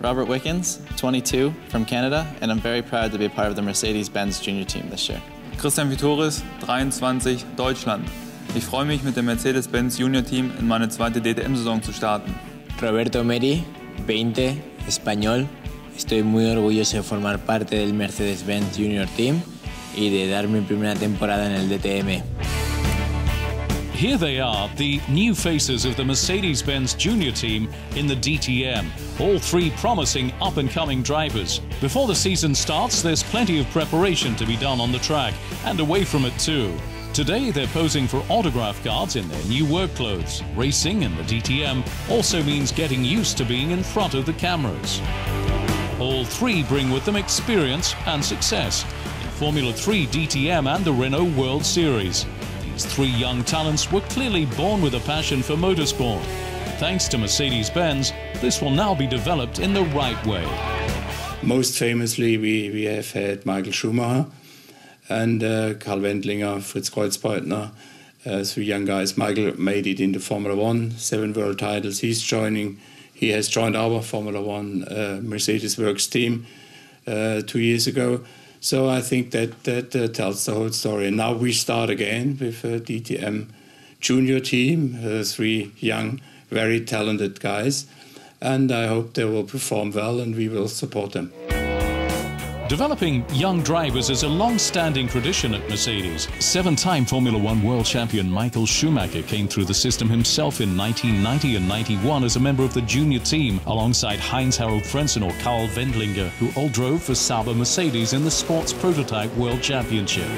Robert Wickens, 22, from Canada, and I'm very proud to be a part of the Mercedes-Benz junior team this year. Christian Vitoris, 23, Deutschland. Ich freue mich, mit dem Mercedes-Benz Junior Team in meine zweite DTM-Saison zu starten. Roberto Meri, 20, español. Estoy muy orgulloso de formar parte del Mercedes-Benz Junior Team y de dar mi primera temporada en el DTM. Here they are, the new faces of the Mercedes Benz Junior team in the DTM. All three promising up and coming drivers. Before the season starts, there's plenty of preparation to be done on the track and away from it too. Today, they're posing for autograph cards in their new work clothes. Racing in the DTM also means getting used to being in front of the cameras. All three bring with them experience and success in Formula 3 DTM and the Renault World Series. Three young talents were clearly born with a passion for motorsport. Thanks to Mercedes Benz, this will now be developed in the right way. Most famously, we, we have had Michael Schumacher and uh, Karl Wendlinger, Fritz Kreutzpointner, uh, three young guys. Michael made it into Formula One, seven world titles. He's joining, he has joined our Formula One uh, Mercedes Works team uh, two years ago. So I think that that uh, tells the whole story. And now we start again with a DTM junior team, uh, three young, very talented guys. And I hope they will perform well and we will support them. Developing young drivers is a long-standing tradition at Mercedes. Seven-time Formula One world champion Michael Schumacher came through the system himself in 1990 and 91 as a member of the junior team, alongside Heinz-Harald Frentzen or Karl Wendlinger, who all drove for Sauber Mercedes in the Sports Prototype World Championship.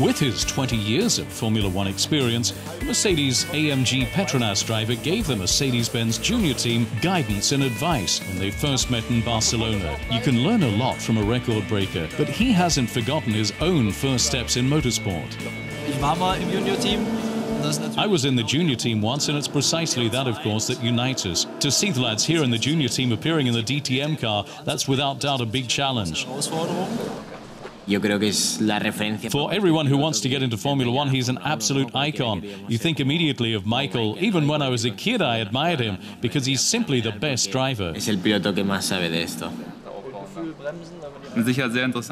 With his 20 years of Formula One experience, Mercedes AMG Petronas driver gave the Mercedes-Benz junior team guidance and advice when they first met in Barcelona. You can learn a lot from a record breaker, but he hasn't forgotten his own first steps in motorsport. I was in the junior team once, and it's precisely that, of course, that unites us. To see the lads here in the junior team appearing in the DTM car, that's without doubt a big challenge. For everyone who wants to get into Formula One, he's an absolute icon. You think immediately of Michael. Even when I was a kid, I admired him because he's simply the best driver.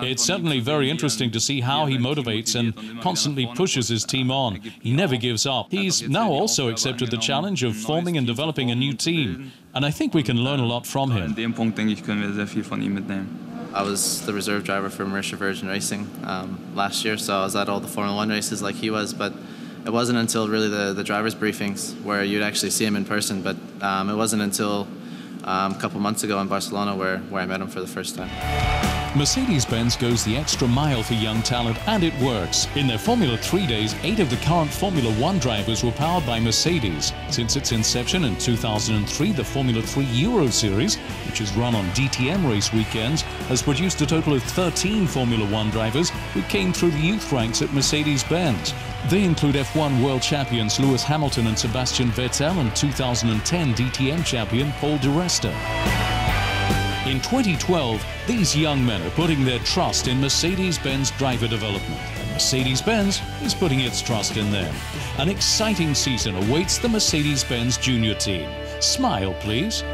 It's certainly very interesting to see how he motivates and constantly pushes his team on. He never gives up. He's now also accepted the challenge of forming and developing a new team, and I think we can learn a lot from him. I was the reserve driver for Marussia Virgin Racing um, last year, so I was at all the Formula One races like he was, but it wasn't until really the, the driver's briefings where you'd actually see him in person, but um, it wasn't until um, a couple months ago in Barcelona where, where I met him for the first time. Mercedes-Benz goes the extra mile for young talent, and it works. In their Formula 3 days, eight of the current Formula 1 drivers were powered by Mercedes. Since its inception in 2003, the Formula 3 Euro Series, which is run on DTM race weekends, has produced a total of 13 Formula 1 drivers who came through the youth ranks at Mercedes-Benz. They include F1 world champions Lewis Hamilton and Sebastian Vettel and 2010 DTM champion Paul di Resta. In 2012, these young men are putting their trust in Mercedes-Benz driver development, and Mercedes-Benz is putting its trust in them. An exciting season awaits the Mercedes-Benz junior team. Smile, please.